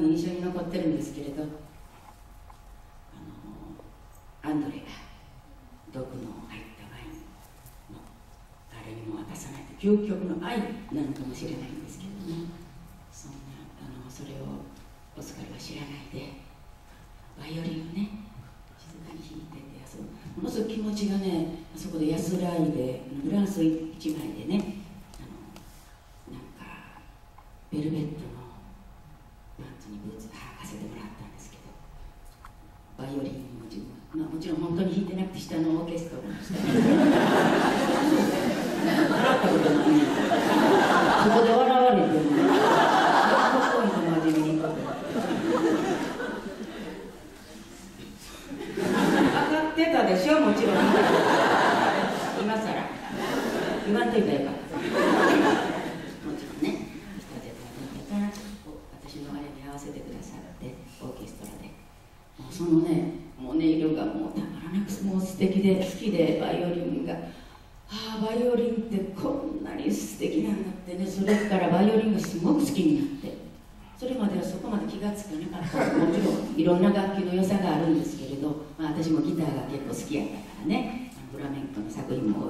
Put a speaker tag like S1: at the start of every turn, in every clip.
S1: 印象に残ってるんですけれど。あのアンドレが毒の入ったワインも誰にも渡さないと究極の愛なのかもしれないんですけど。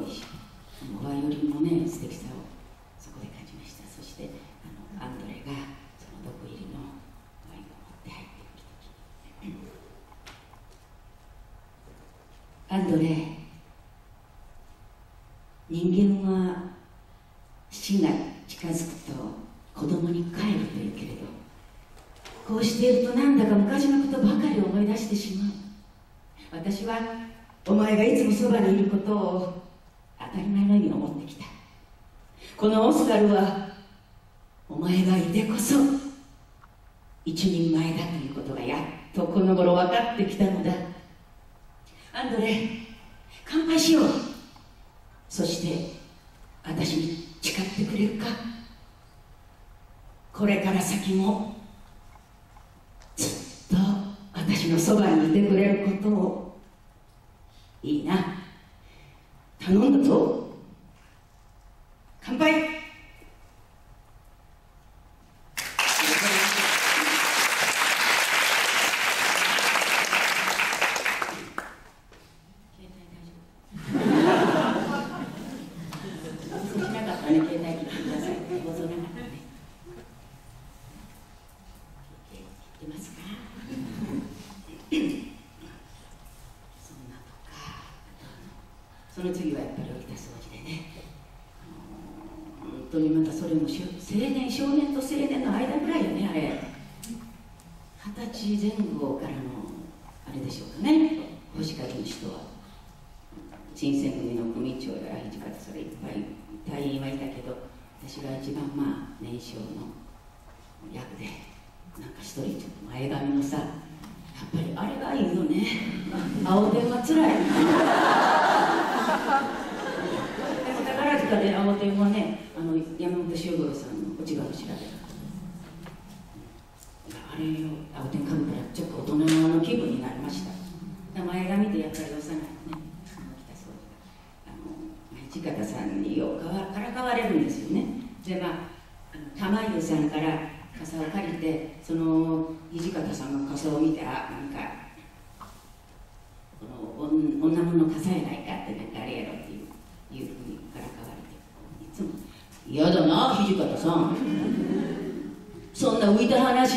S1: バイオリンね素敵さをそこで感じました。そしてあのアンドレがその毒入りのワインを持って入ってきた時アンドレ。はお前がいてこそ一人前だということがやっとこの頃分かってきたのだ。そんなとかその次はやっぱり起きた掃除でね、本当にまたそれも青年少年と青年の間ぐらいよねあれ。二十歳前後からのあれでしょうかね。星影の人は。新選組の組長やら土方それいっぱい隊員はいたけど私が一番まあ年少の役でなんか一人ちょっ枝見のさやっぱりあれがいいよね。青天はつらい。でも宝塚で青天はねあの山本周五郎さんの「落ち葉の調べ」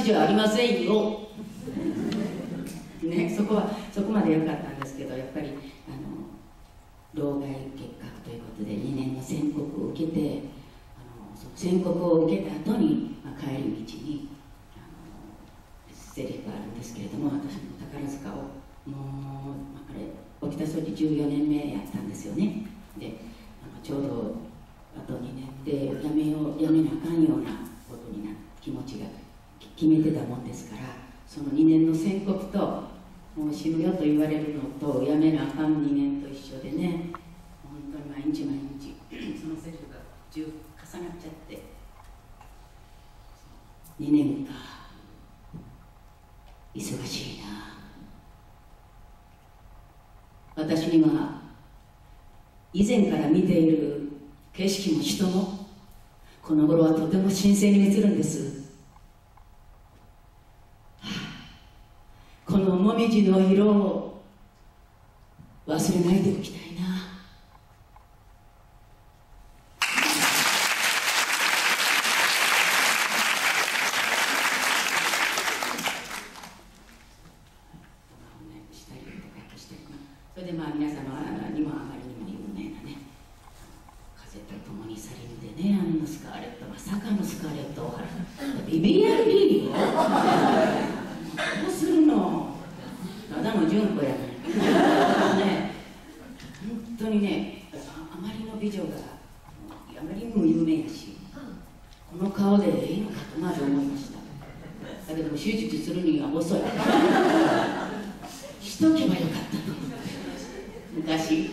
S1: じゃありませんよ。ねそこはそこまで良かったんですけどやっぱりあの老害結核ということで2年の宣告を受けてあのその宣告を受けた後に、まあ、帰り道にあのセリフがあるんですけれども私の宝塚をもう、まあ、あれ沖田総理14年目やったんですよね。であのちょうどあと2年でやめようやめなあかんようなことにな気持ちが。決めてたもんですからその2年の宣告ともう死ぬよと言われるのとやめなあかん2年と一緒でね本当に毎日毎日 そのセリフが重重なっちゃって2年か忙しいな私には以前から見ている景色も人もこの頃はとても神聖に映るんですもみじの色を忘れないでおきたいなそれでまあ皆様にもあまりにも有名なね風と共に去りぬでねあのスカーレットまさかのスカーレットオハラビビアン・リーよどうするのたね本当にねあまりの美女があまりにも有名やしこの顔でいいのかとまず思いました。だけども手術するには遅い。しとけばよかったと。昔。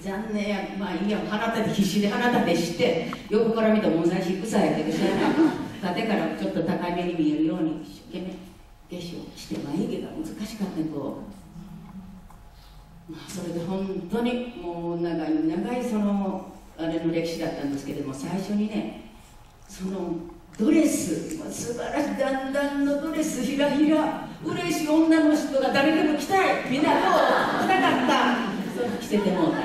S1: 残念やまあいいや鼻立て必死で鼻立てして横から見た問題し草やけど知らない。縦からちょっと高めに見えるように一生懸命化粧して眉毛が難しかったこう、まあ、それで本当にもう長い長いそのあれの歴史だったんですけれども最初にねそのドレス素晴らしいだんだんのドレスひらひら嬉しい女の人が誰でも着たいみんなこう着たかった。着せてもうた。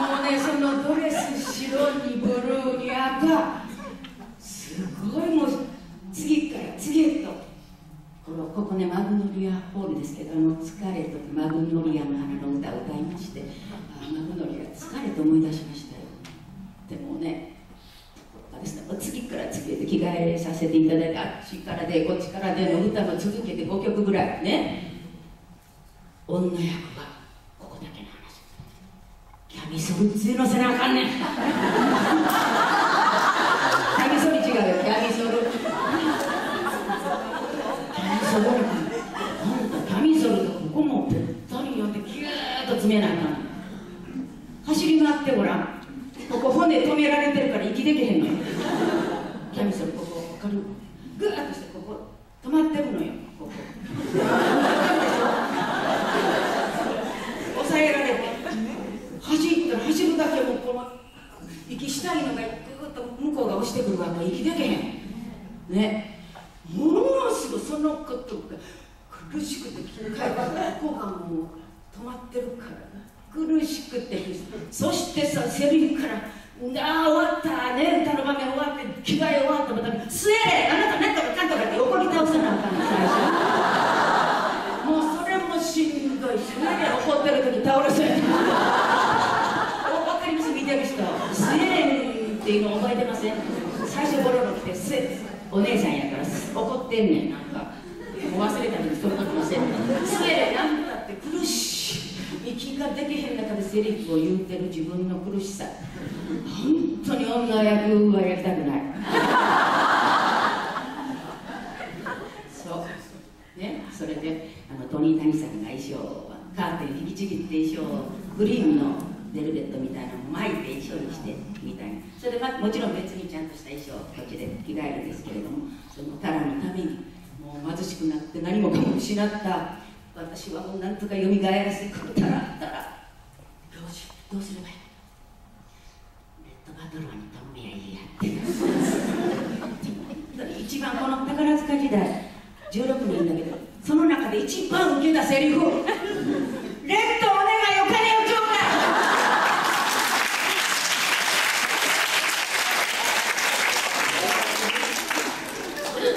S1: もうねそのドレス白にブルーに赤。すごいもう次から次へとこのここねマグノリアホールですけどあの疲れとマグノリアの花の歌を歌いましてあマグノリア疲れと思い出しましたよ。でもねですね、次から次へと着替えさせていただいてあっちからでこっちからでの歌も続けて5曲ぐらいね女役はここだけの話。キャミソル強のせなあかんねんキャミソル違うよキャミソルキャミソルキャミソルとここもぺったりやってキューッと詰めなあかん走り回ってごらんここ骨止められてるから息できへんのよキャミソルここ分かるグーッとしてここ止まってるのよここ抑えられて走ったら走るだけもこの息したいのがグーッと向こうが押してくるわけ息できへんねものすごいそのことが苦しくて帰ってここがもう止まってるから苦しくてそしてさセリフからああ終わったね歌の場面終わって着替え終わったまた「スエレあなた何とかかんとか」って怒り倒さなあかんの最初もうそれもしんどいし何や怒ってる時倒れそうや分かります見てる人スエレンっていうの覚えてません最初ボロロ来てスお姉さんやから怒ってんねんなんかもう忘れたのにその時もせんスエレンなんだって苦しい息ができへん中でセリフを言うてる自分の苦しさ本当に女役はやりたくないそうねそれであのトニー・タニさんが衣装はカーテン引きちぎって衣装をグリーンのベルベットみたいなのを巻いて衣装にしてみたいなそれで、ま、もちろん別にちゃんとした衣装をこっちで着替えるんですけれどもそのタラのためにもう貧しくなって何もかも失った私はもうなんとかよみがえらせてくれたらたらどうしどうすればいい？レッドバトラーに頼みやいいやって一番この宝塚時代16人だけどその中で一番受けたセリフレッドお願いお金をちょうだい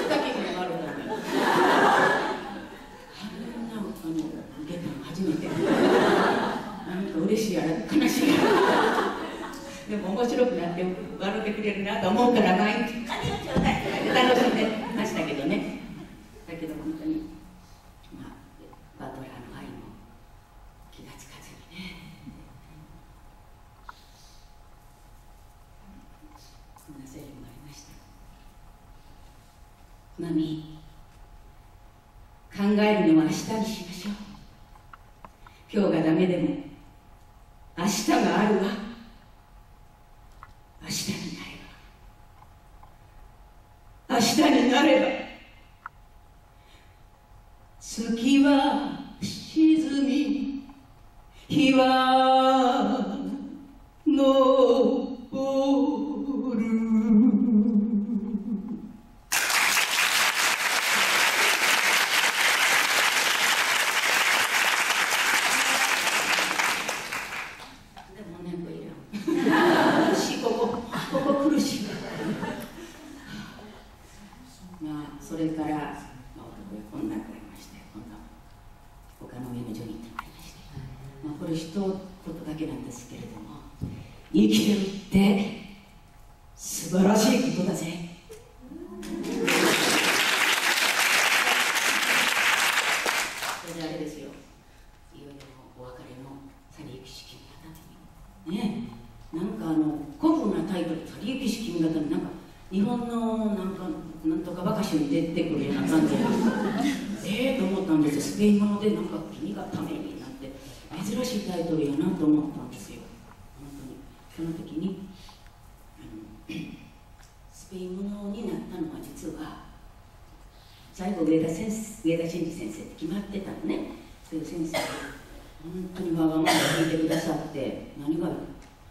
S1: だけになるんだね初めてなんか嬉しいやら悲しいやらでも面白くなって笑ってくれるなと思うから毎日「金をちょうだい」って楽しんでましたけどねだけど本当にまあバトラーの愛も気がつかずにねそんなセリフもありましたマミ考えるのは明日にしましょう今日がダメでも明日があるわ明日になれば明日になば月は沈み日は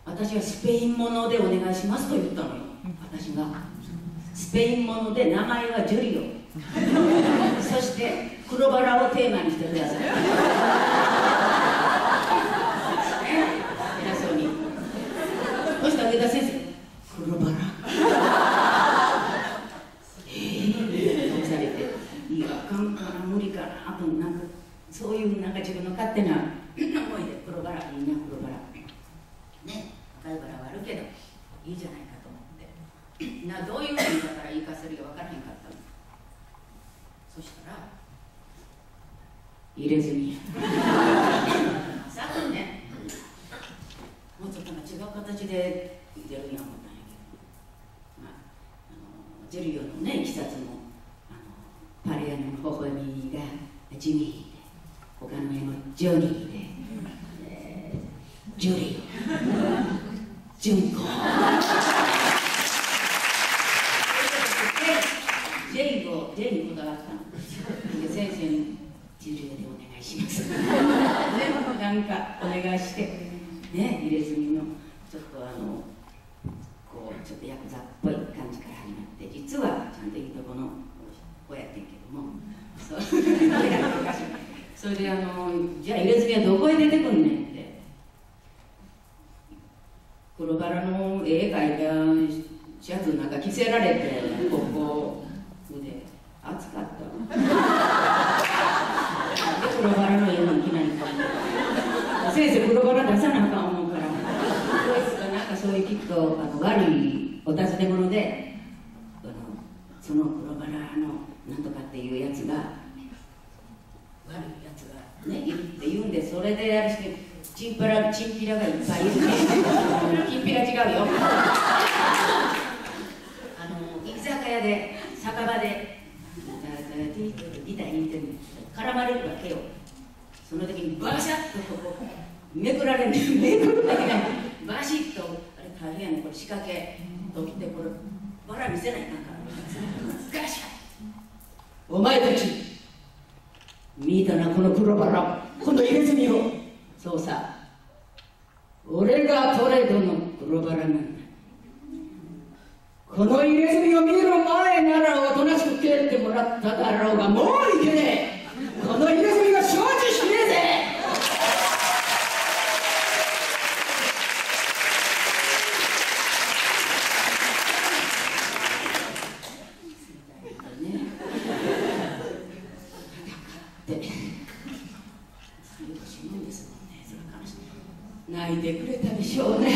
S1: 私はスペインものでお願いしますと言ったのよ。私が。スペインもので名前はジュリオ。そして黒バラをテーマにしてください。それであのじゃあ入れ墨はどこへ出てくんねんって黒バラの絵描いたシャツなんか着せられてここ腕暑かったで黒バラの絵も着ない。か先生黒バラ出さなあかん思うからなんかそうい。うきっとあの悪いお尋ね者でその黒バラのなんとかってい。うやつがれであれしてチンプラチンピラがいっぱいいる。ねきんぴら違うよ。あの居酒屋で酒場でギター弾いてる絡まれるわけよ。その時にバシャッとここめくられるめくるだけない。バシッとあれ大変やね。これ仕掛けときてこれバラ見せないかんから。ガシャッ。お前たち見たなこの黒バラ。今度入れてそうさ。俺がトレード
S2: の黒バラなんだこの入れ墨を見る前ならおとなしく蹴ってもらっただろうがもういけねえ。この入れ墨が decisione.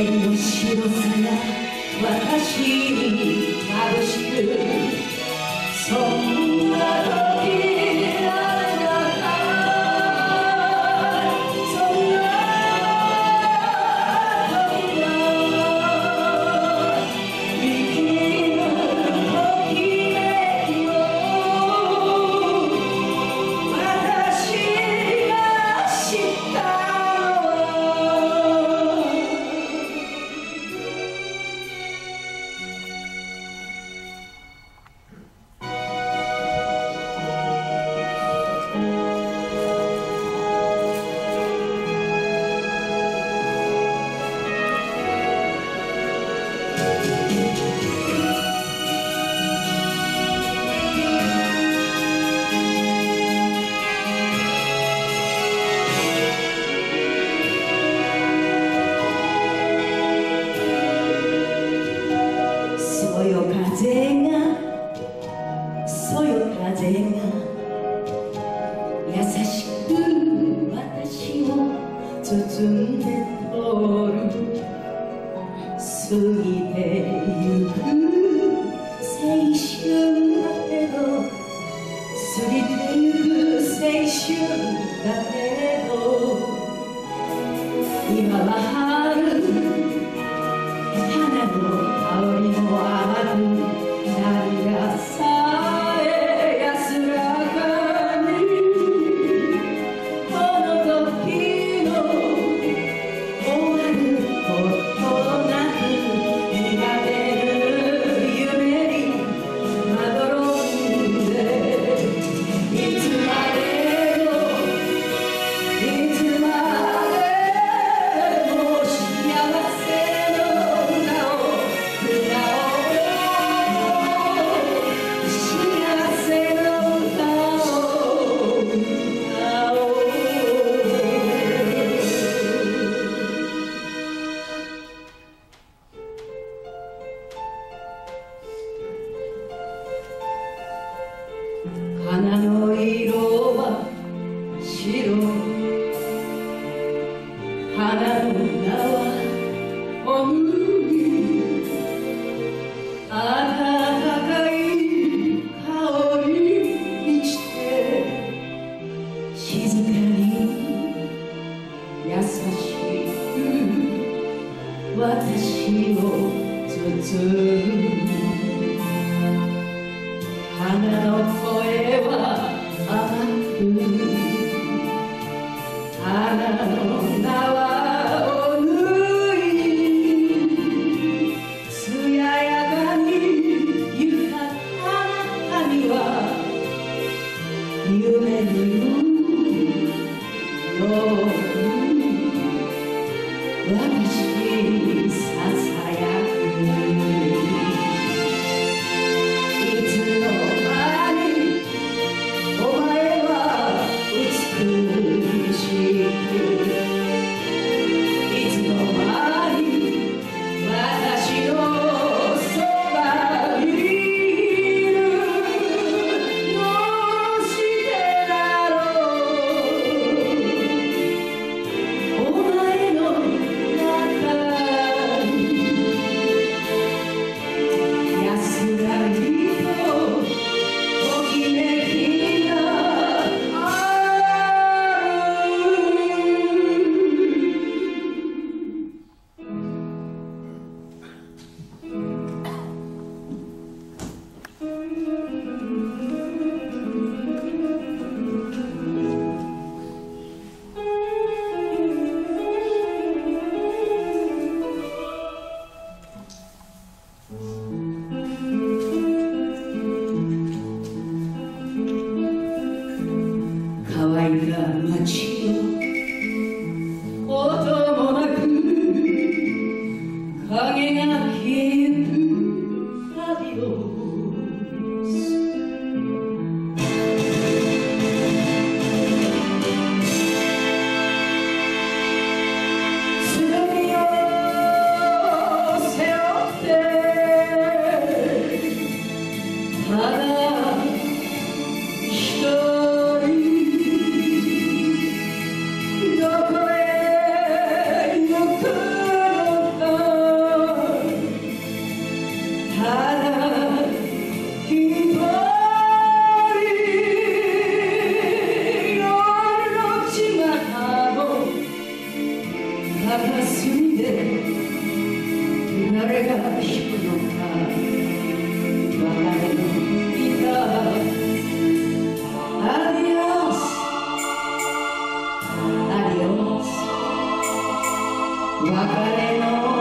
S2: 縁の白さが私に眩しく過ぎてゆく青春だけど過ぎてゆく青春。Jesus. Adiós. Macarena.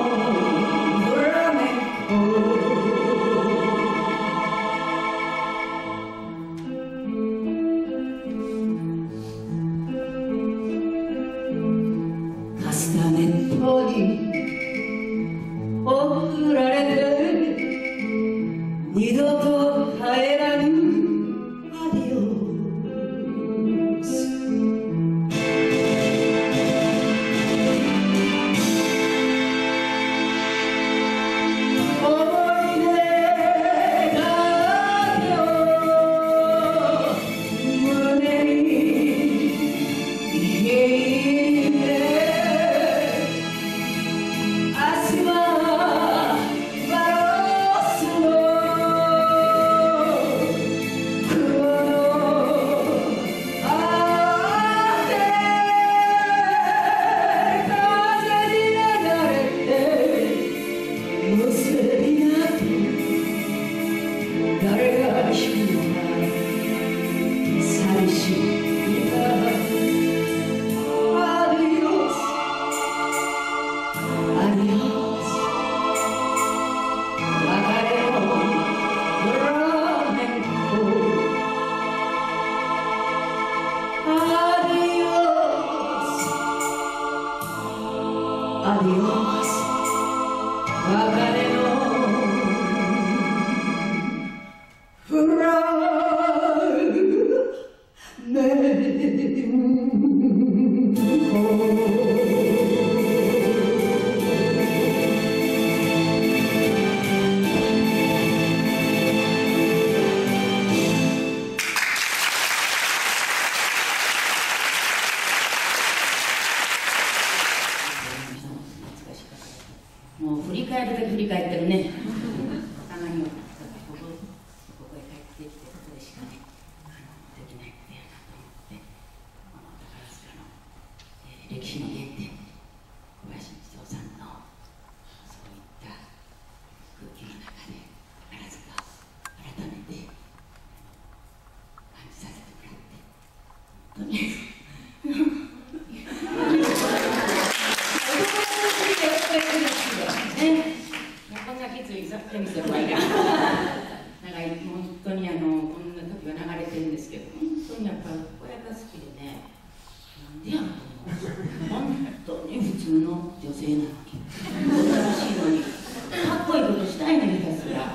S2: 通の女性なわけおとなしいのにかっこいいことしたいのに。さすが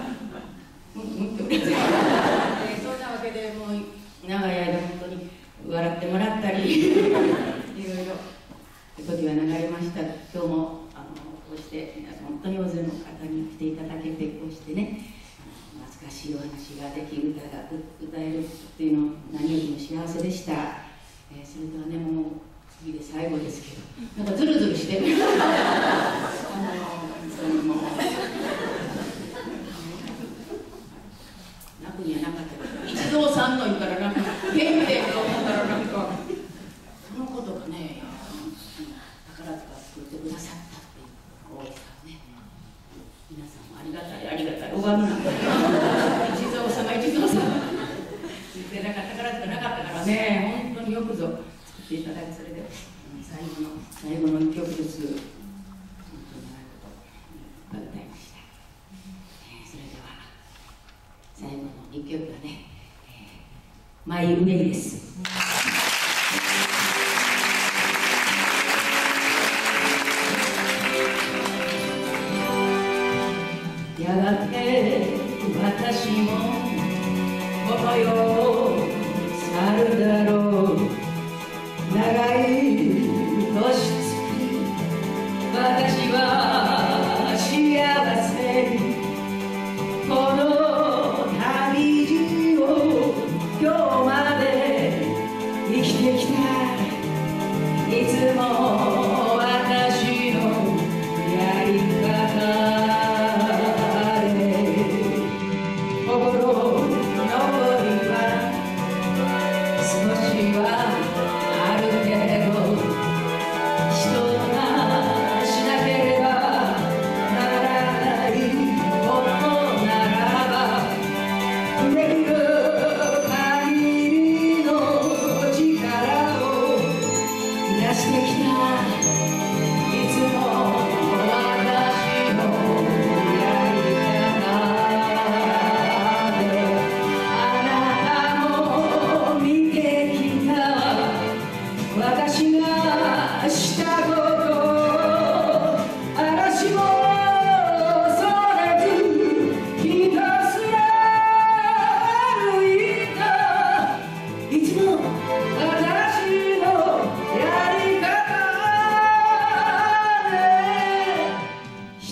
S2: そんなわけでもう長い間本当に笑ってもらったりい。ろいろ時は流れました今日もあのこうして皆さん本当に大勢の方に来ていただけてこうしてね懐かしいお話ができ歌が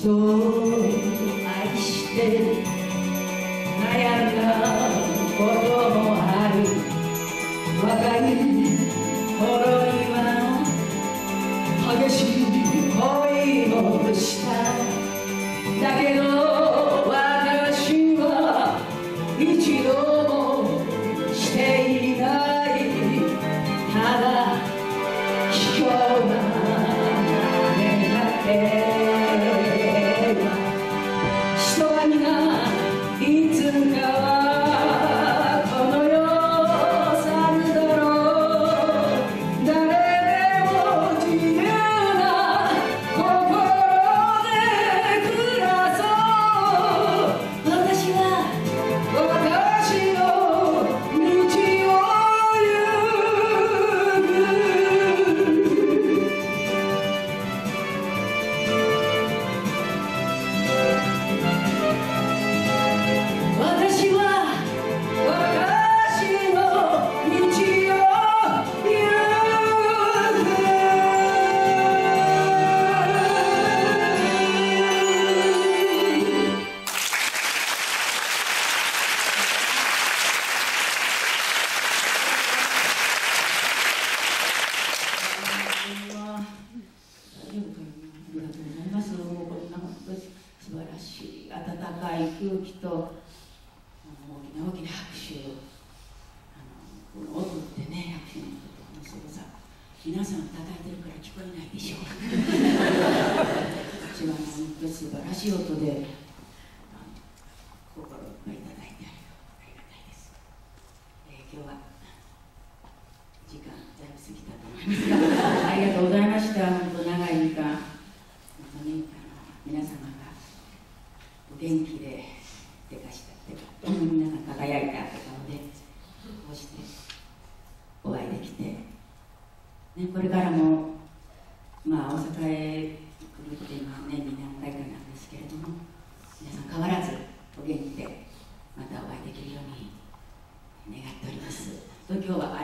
S1: 愛して悩んだこともある。若い頃には激しい恋をした。だけど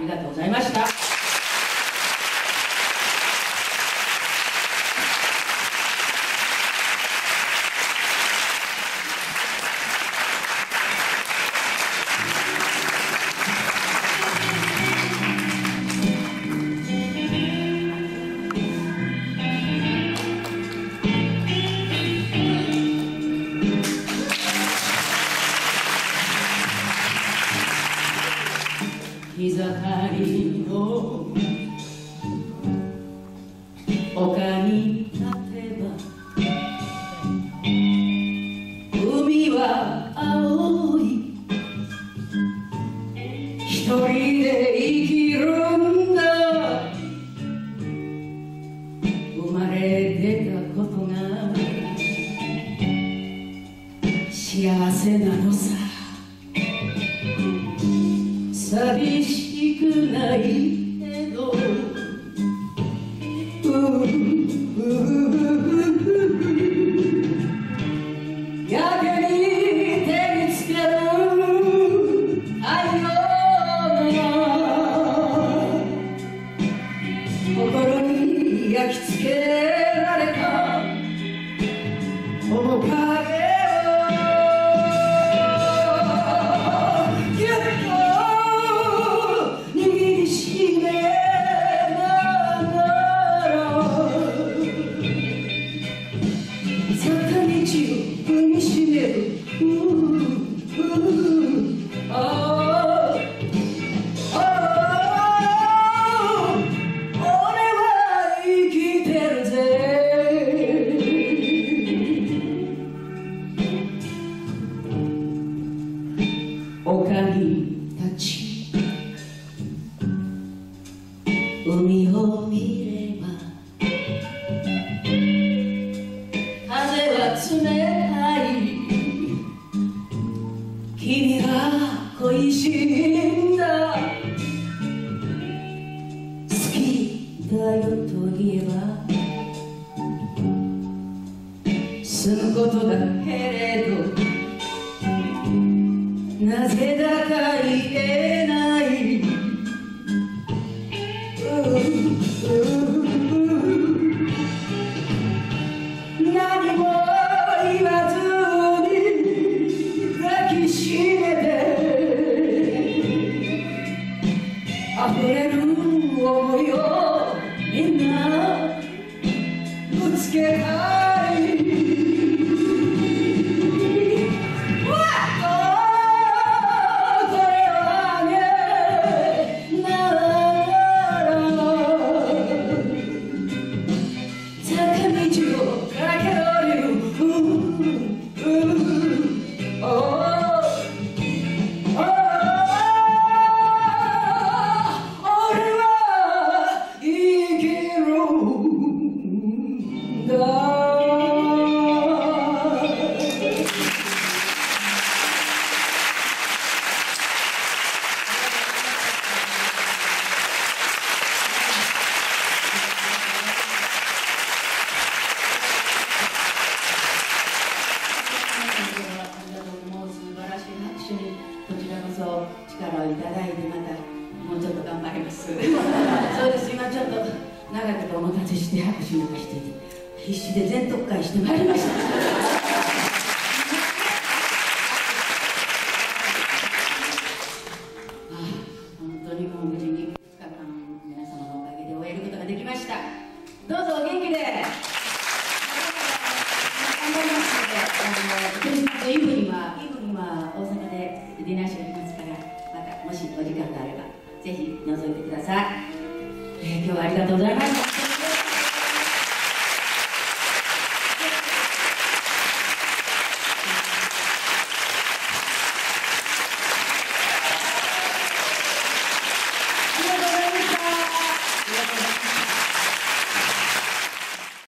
S2: りがとうございました。盛りの